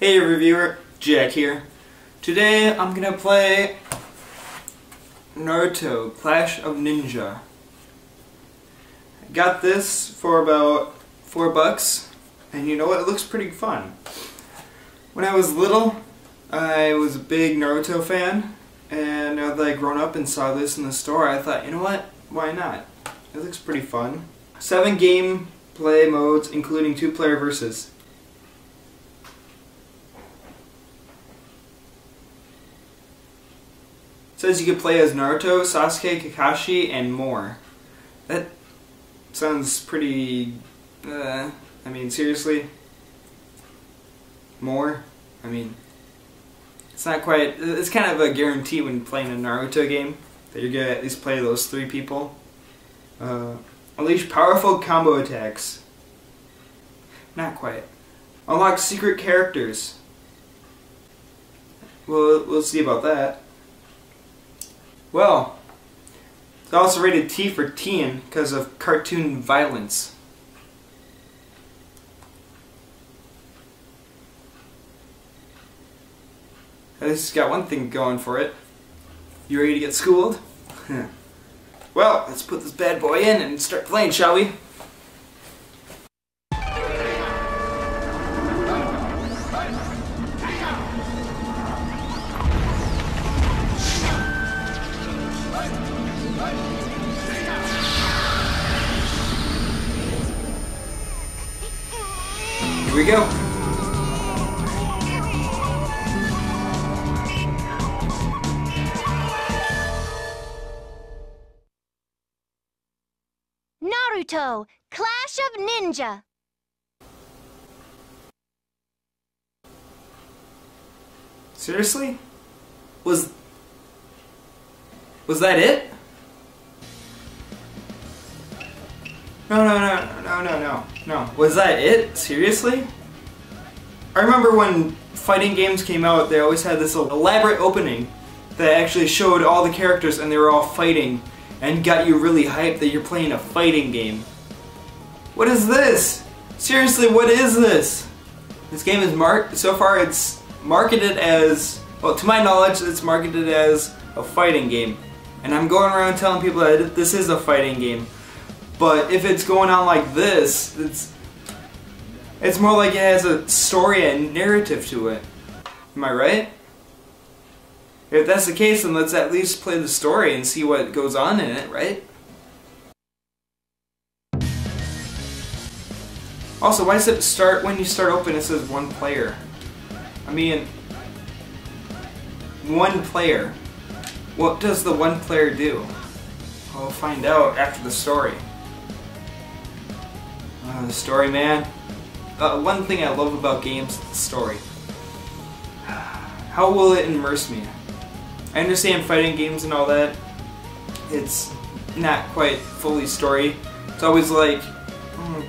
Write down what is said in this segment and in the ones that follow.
Hey reviewer, Jack here. Today I'm gonna play Naruto Clash of Ninja. I got this for about four bucks and you know what, it looks pretty fun. When I was little, I was a big Naruto fan and now that I grown up and saw this in the store, I thought, you know what, why not? It looks pretty fun. Seven game play modes including two player versus. Says you could play as Naruto, Sasuke, Kakashi, and more. That sounds pretty... Uh, I mean, seriously? More? I mean, it's not quite... It's kind of a guarantee when playing a Naruto game that you're to at least play those three people. Uh, unleash powerful combo attacks. Not quite. Unlock secret characters. Well, we'll see about that. Well, it's also rated T for teen because of cartoon violence. This it's got one thing going for it. You ready to get schooled? well, let's put this bad boy in and start playing, shall we? We go. Naruto, Clash of Ninja. Seriously? Was was that it? No, no, no, no, no, no, no. Was that it? Seriously? I remember when fighting games came out, they always had this elaborate opening that actually showed all the characters and they were all fighting and got you really hyped that you're playing a fighting game. What is this? Seriously, what is this? This game is marked, so far it's marketed as, well to my knowledge it's marketed as a fighting game. And I'm going around telling people that this is a fighting game. But if it's going on like this, it's it's more like it has a story and narrative to it. Am I right? If that's the case, then let's at least play the story and see what goes on in it, right? Also, why does it start, when you start open, it says one player? I mean, one player. What does the one player do? We'll find out after the story. Uh, the story, man. Uh, one thing I love about games is the story. How will it immerse me? I understand fighting games and all that. It's not quite fully story. It's always like mm,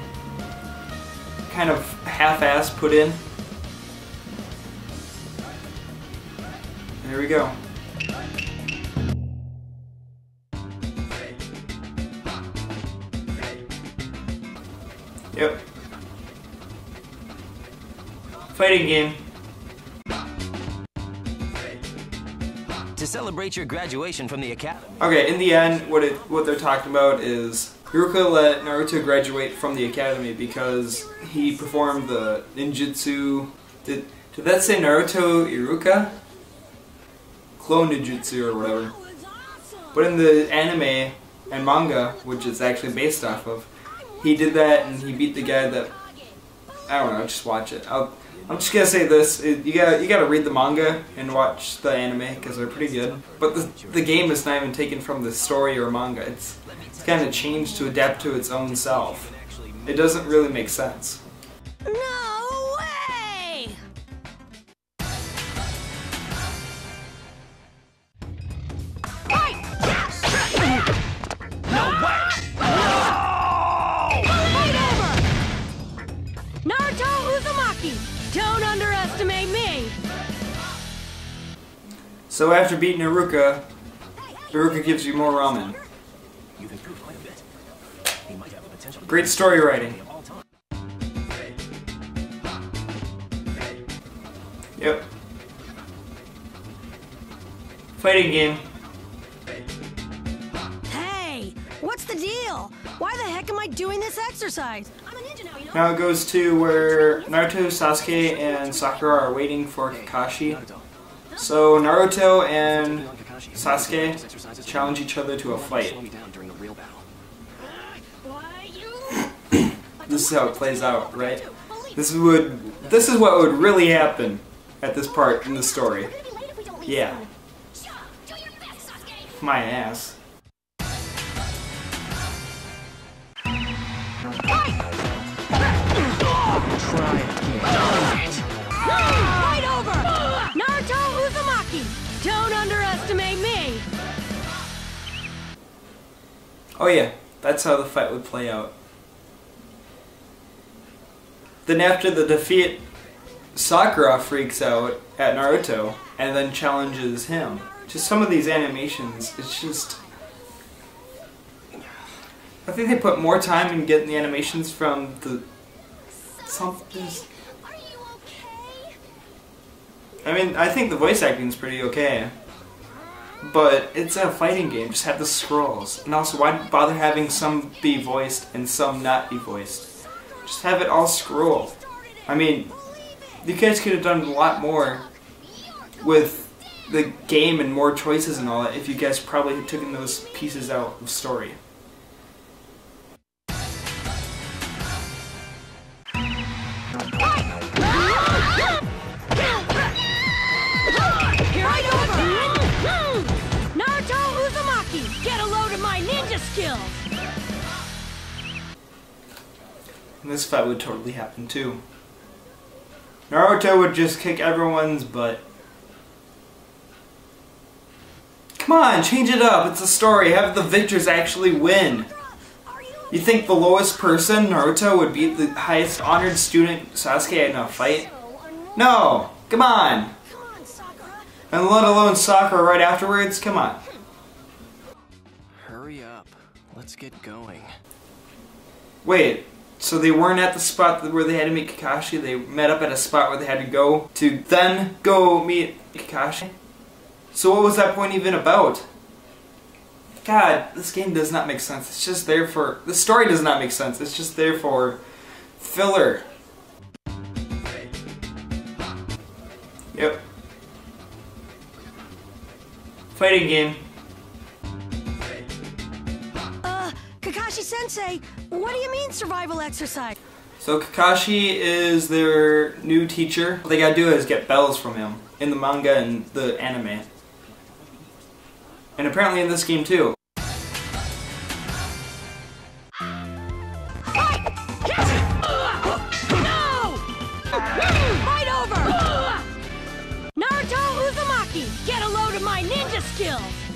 kind of half-ass put in. There we go. Fighting game. To celebrate your graduation from the academy. Okay, in the end, what it what they're talking about is Iruka let Naruto graduate from the academy because he performed the ninjutsu. Did did that say Naruto Iruka? Clone ninjutsu or whatever. But in the anime and manga, which it's actually based off of, he did that and he beat the guy that I don't know. Just watch it. I'll, I'm just gonna say this: it, you got you got to read the manga and watch the anime because they're pretty good. But the the game is not even taken from the story or manga. It's it's kind of changed to adapt to its own self. It doesn't really make sense. So after beating Iruka, Iruka gives you more ramen. You've improved quite a bit. He might have the potential Great story writing. of all time. Yep. Fighting game. Hey, what's the deal? Why the heck am I doing this exercise? I'm a ninja now, you know? Now it goes to where Naruto, Sasuke, and Sakura are waiting for Kakashi. So Naruto and Sasuke challenge each other to a fight. This is how it plays out, right? This would this is what would really happen at this part in the story. Yeah. My ass. Oh yeah, that's how the fight would play out. Then after the defeat, Sakura freaks out at Naruto and then challenges him. Just some of these animations, it's just... I think they put more time in getting the animations from the... Some, there's- Are you okay? I mean, I think the voice acting is pretty okay. But it's a fighting game, just have the scrolls. And also, why bother having some be voiced and some not be voiced? Just have it all scroll. I mean, you guys could have done a lot more with the game and more choices and all that if you guys probably had taken those pieces out of story. This fight would totally happen too. Naruto would just kick everyone's butt. Come on, change it up. It's a story. Have the victors actually win. You think the lowest person, Naruto, would beat the highest honored student, Sasuke, in a fight? No! Come on! And let alone Sakura right afterwards? Come on. Hurry up. Let's get going. Wait, so they weren't at the spot where they had to meet Kakashi? They met up at a spot where they had to go to then go meet Kakashi? So what was that point even about? God, this game does not make sense. It's just there for... The story does not make sense. It's just there for filler. Yep. Fighting game. Uh, Kakashi Sensei, what do you mean survival exercise? So Kakashi is their new teacher. What they gotta do is get bells from him in the manga and the anime. And apparently in this game too. No! Fight over! Naruto Uzumaki! Get a load of my ninja skills!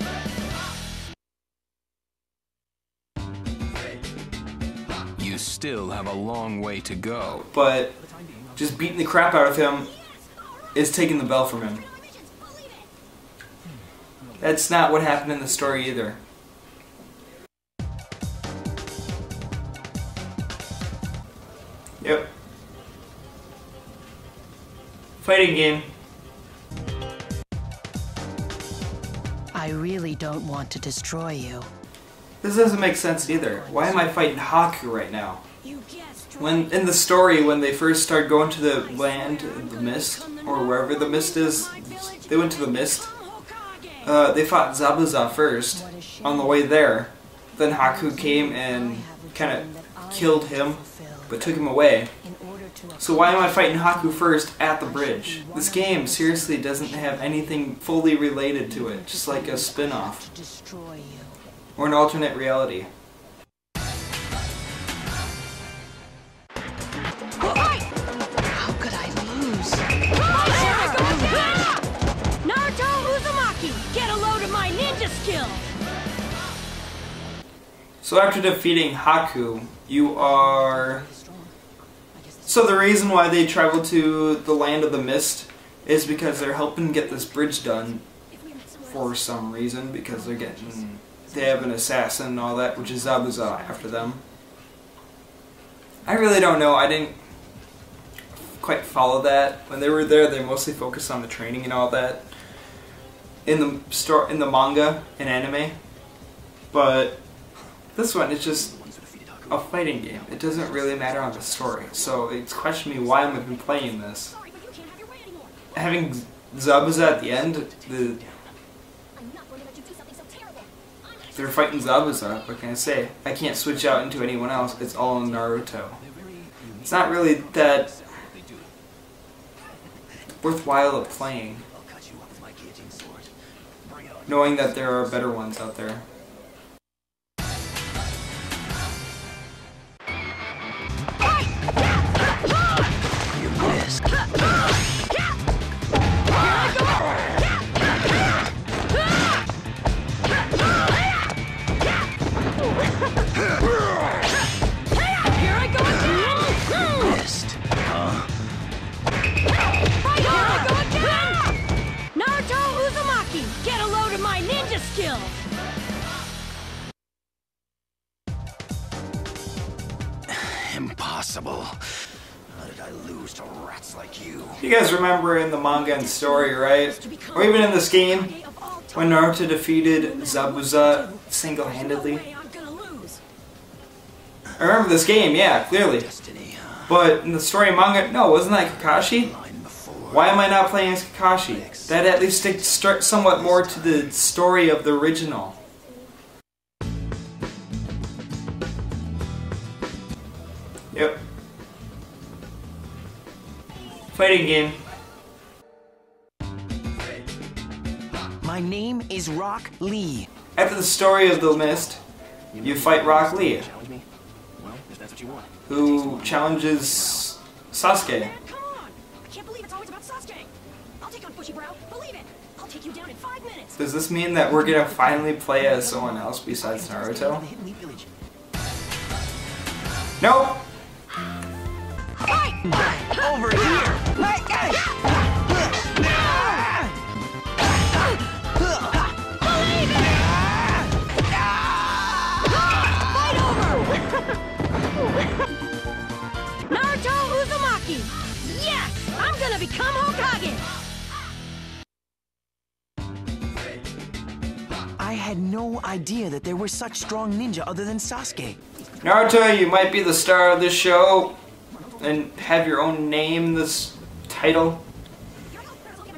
Still have a long way to go. But just beating the crap out of him is taking the bell from him. That's not what happened in the story either. Yep. Fighting game. I really don't want to destroy you. This doesn't make sense either. Why am I fighting Haku right now? When in the story, when they first start going to the land, the mist, or wherever the mist is, they went to the mist. Uh, they fought Zabuza first on the way there. Then Haku came and kind of killed him, but took him away. So why am I fighting Haku first at the bridge? This game seriously doesn't have anything fully related to it, just like a spin-off or an alternate reality. So after defeating Haku, you are... So the reason why they travel to the Land of the Mist is because they're helping get this bridge done for some reason, because they're getting... They have an assassin and all that, which is Zabuza after them. I really don't know, I didn't quite follow that. When they were there, they mostly focused on the training and all that in the store in the manga and anime. But this one is just a fighting game. It doesn't really matter on the story. So it's questioning me why I'm even playing this. Having Zabuza at the end, the they're fighting Zabuza. What can I say? I can't switch out into anyone else. It's all Naruto. It's not really that worthwhile of playing, knowing that there are better ones out there. Guys remember in the manga and story, right? Or even in this game, when Naruto defeated Zabuza single-handedly. I remember this game, yeah, clearly. But in the story manga, no, wasn't that Kakashi? Why am I not playing as Kakashi? That at least sticks somewhat more to the story of the original. Fighting game. My name is Rock Lee. After the story of the mist, you fight Rock Lee, Challenge me? Well, if that's what you want. who challenges Sasuke. Man, come on! I can't believe it's always about Sasuke! I'll take on Bushy Brow, believe it! I'll take you down in five minutes! Does this mean that we're gonna finally play as someone else besides Naruto? The Hidden Leaf Village. Nope! Over here! Fight! Naruto Uzumaki! Yes! I'm gonna become Hokage! I had no idea that there were such strong ninja other than Sasuke. Naruto, you might be the star of this show and have your own name, this title.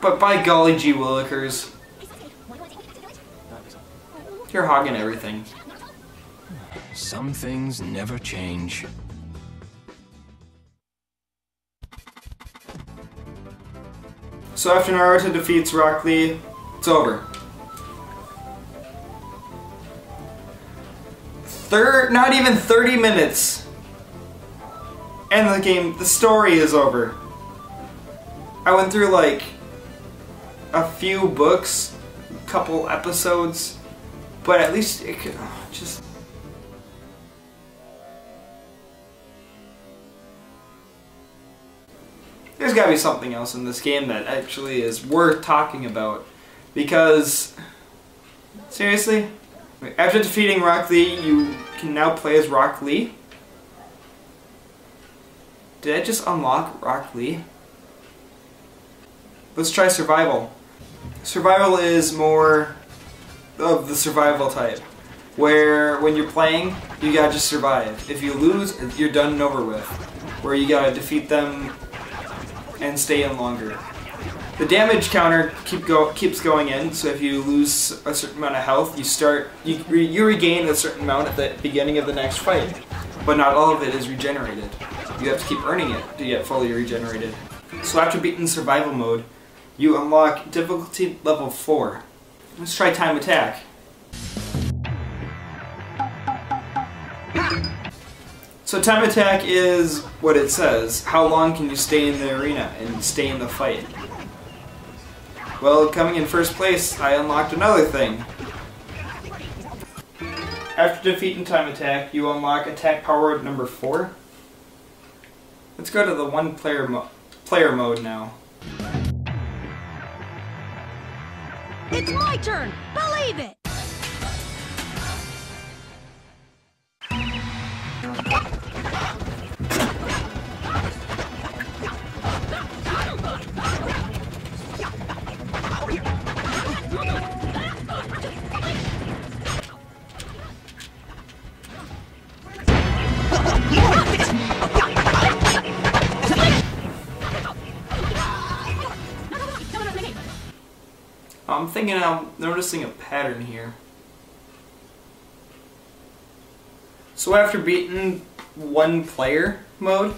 But by golly gee willikers, you're hogging everything. Some things never change. So after Naruto defeats Rock Lee, it's over. Third, not even 30 minutes. And the game, the story is over. I went through like a few books, a couple episodes, but at least it could oh, just. There's gotta be something else in this game that actually is worth talking about. Because, seriously? After defeating Rock Lee, you can now play as Rock Lee? Did I just unlock Rock Lee? Let's try survival. Survival is more of the survival type. Where when you're playing, you gotta just survive. If you lose, you're done and over with. Where you gotta defeat them and stay in longer. The damage counter keep go keeps going in, so if you lose a certain amount of health, you start you, re, you regain a certain amount at the beginning of the next fight, but not all of it is regenerated. You have to keep earning it to get fully regenerated. So after beating survival mode, you unlock difficulty level 4. Let's try time attack. So time attack is what it says. How long can you stay in the arena and stay in the fight? Well, coming in first place, I unlocked another thing. After defeating time attack, you unlock attack power number 4. Let's go to the one player mo player mode now. It's my turn! Believe it! I'm thinking I'm noticing a pattern here. So after beating one player mode,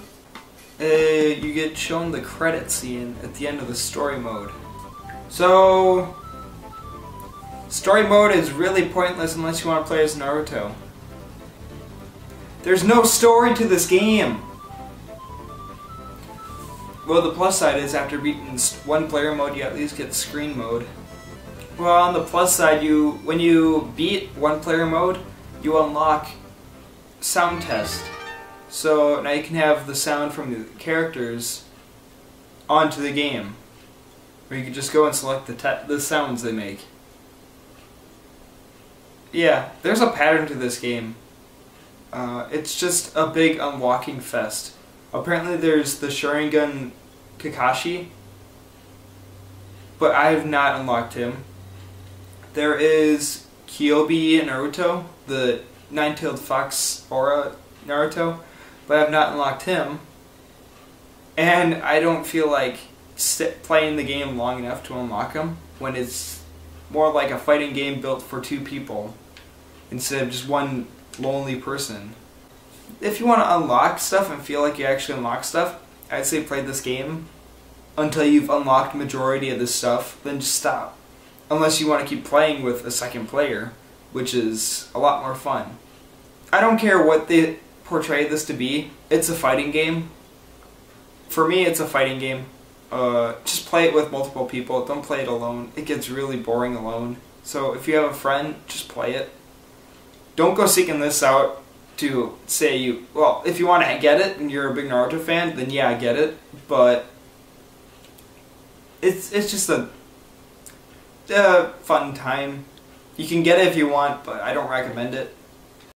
uh, you get shown the credit scene at the end of the story mode. So, story mode is really pointless unless you want to play as Naruto. There's no story to this game! Well, the plus side is after beating one player mode, you at least get screen mode. Well, on the plus side, you when you beat one player mode, you unlock sound test. So now you can have the sound from the characters onto the game. Or you can just go and select the, the sounds they make. Yeah, there's a pattern to this game. Uh, it's just a big unlocking fest. Apparently there's the Sharingan Kakashi, but I have not unlocked him. There is Kyuubi Naruto, the nine-tailed fox aura Naruto, but I've not unlocked him. And I don't feel like playing the game long enough to unlock him when it's more like a fighting game built for two people instead of just one lonely person. If you want to unlock stuff and feel like you actually unlock stuff, I'd say play this game until you've unlocked majority of this stuff, then just stop. Unless you want to keep playing with a second player, which is a lot more fun. I don't care what they portray this to be, it's a fighting game. For me, it's a fighting game. Uh, just play it with multiple people, don't play it alone. It gets really boring alone. So if you have a friend, just play it. Don't go seeking this out to say you, well, if you want to get it and you're a big Naruto fan, then yeah, I get it, but it's, it's just a, a fun time. You can get it if you want, but I don't recommend it.